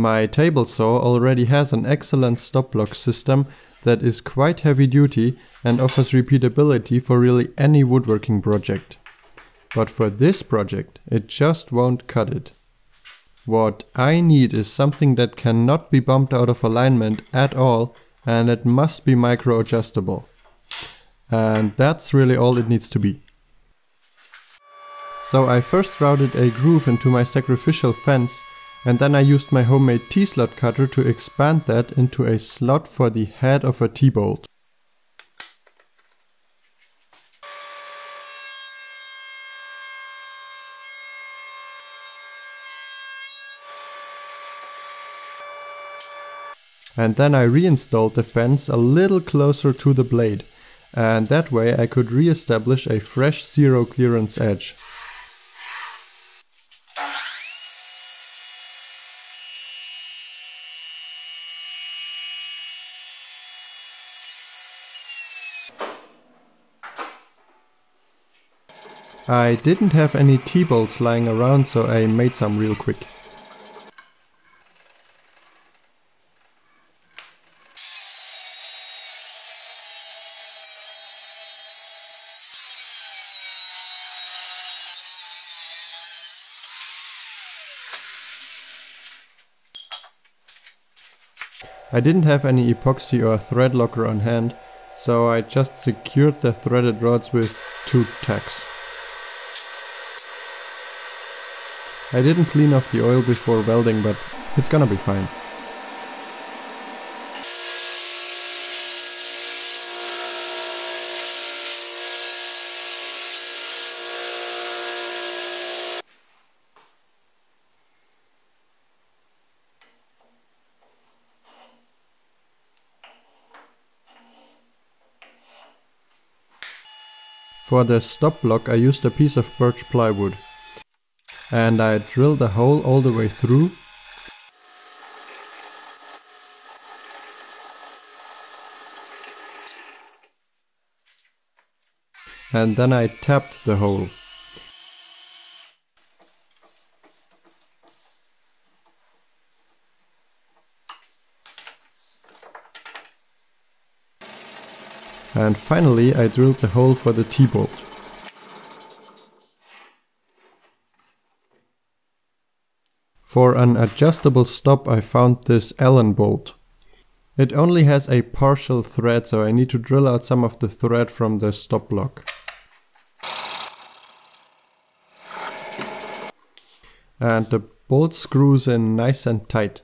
My table saw already has an excellent stop block system that is quite heavy duty and offers repeatability for really any woodworking project. But for this project, it just won't cut it. What I need is something that cannot be bumped out of alignment at all and it must be micro adjustable. And that's really all it needs to be. So I first routed a groove into my sacrificial fence and then I used my homemade T-slot cutter to expand that into a slot for the head of a T-bolt. And then I reinstalled the fence a little closer to the blade, and that way I could re-establish a fresh zero clearance edge. I didn't have any T-bolts lying around so I made some real quick. I didn't have any epoxy or thread locker on hand, so I just secured the threaded rods with two tacks. I didn't clean off the oil before welding, but it's gonna be fine. For the stop block I used a piece of birch plywood. And I drilled a hole all the way through. And then I tapped the hole. And finally I drilled the hole for the T-bolt. For an adjustable stop I found this Allen bolt. It only has a partial thread so I need to drill out some of the thread from the stop block. And the bolt screws in nice and tight.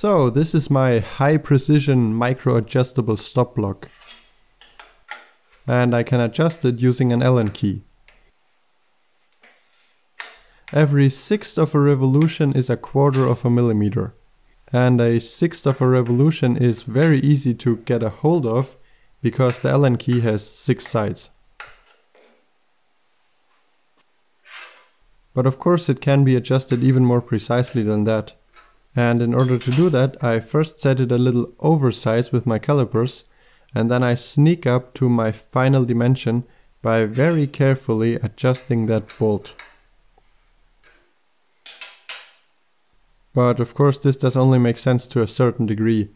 So this is my high precision micro adjustable stop block. And I can adjust it using an Allen key. Every sixth of a revolution is a quarter of a millimeter. And a sixth of a revolution is very easy to get a hold of because the Allen key has six sides. But of course it can be adjusted even more precisely than that. And in order to do that, I first set it a little oversized with my calipers, and then I sneak up to my final dimension by very carefully adjusting that bolt. But of course this does only make sense to a certain degree.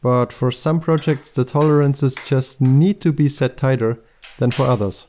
But for some projects the tolerances just need to be set tighter than for others.